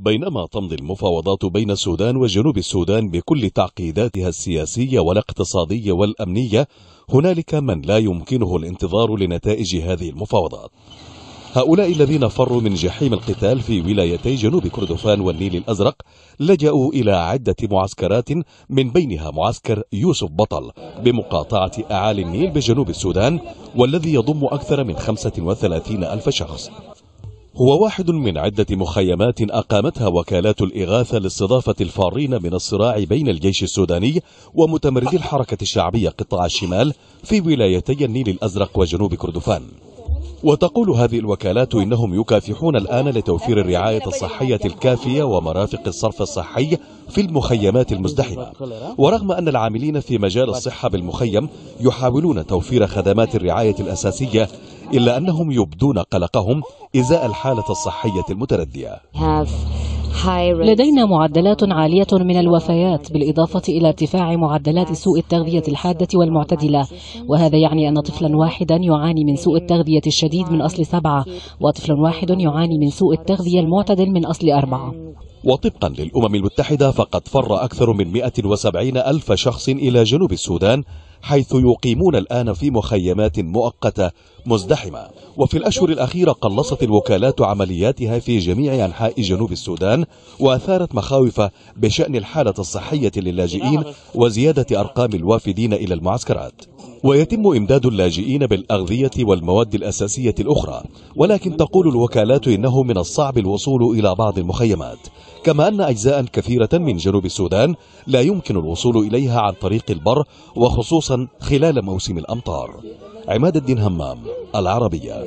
بينما تمضي المفاوضات بين السودان وجنوب السودان بكل تعقيداتها السياسية والاقتصادية والأمنية هنالك من لا يمكنه الانتظار لنتائج هذه المفاوضات. هؤلاء الذين فروا من جحيم القتال في ولايتي جنوب كردفان والنيل الأزرق لجأوا إلى عدة معسكرات من بينها معسكر يوسف بطل بمقاطعة أعالي النيل بجنوب السودان والذي يضم أكثر من 35 ألف شخص. هو واحد من عدة مخيمات أقامتها وكالات الإغاثة لاستضافة الفارين من الصراع بين الجيش السوداني ومتمردي الحركة الشعبية قطاع الشمال في ولايتي النيل الأزرق وجنوب كردفان. وتقول هذه الوكالات إنهم يكافحون الآن لتوفير الرعاية الصحية الكافية ومرافق الصرف الصحي في المخيمات المزدحمة. ورغم أن العاملين في مجال الصحة بالمخيم يحاولون توفير خدمات الرعاية الأساسية إلا أنهم يبدون قلقهم إزاء الحالة الصحية المتردية. لدينا معدلات عالية من الوفيات بالإضافة إلى ارتفاع معدلات سوء التغذية الحادة والمعتدلة. وهذا يعني أن طفلا واحدا يعاني من سوء التغذية الشديد من أصل سبعة وطفل واحد يعاني من سوء التغذية المعتدل من أصل أربعة. وطبقا للأمم المتحدة فقد فر أكثر من 170 ألف شخص إلى جنوب السودان حيث يقيمون الآن في مخيمات مؤقتة مزدحمة. وفي الأشهر الأخيرة قلصت الوكالات عملياتها في جميع أنحاء جنوب السودان وأثارت مخاوف بشأن الحالة الصحية للاجئين وزيادة أرقام الوافدين إلى المعسكرات. ويتم إمداد اللاجئين بالأغذية والمواد الأساسية الأخرى ولكن تقول الوكالات إنه من الصعب الوصول إلى بعض المخيمات كما أن أجزاء كثيرة من جنوب السودان لا يمكن الوصول إليها عن طريق البر وخصوصا خلال موسم الأمطار. عماد الدين همام العربية.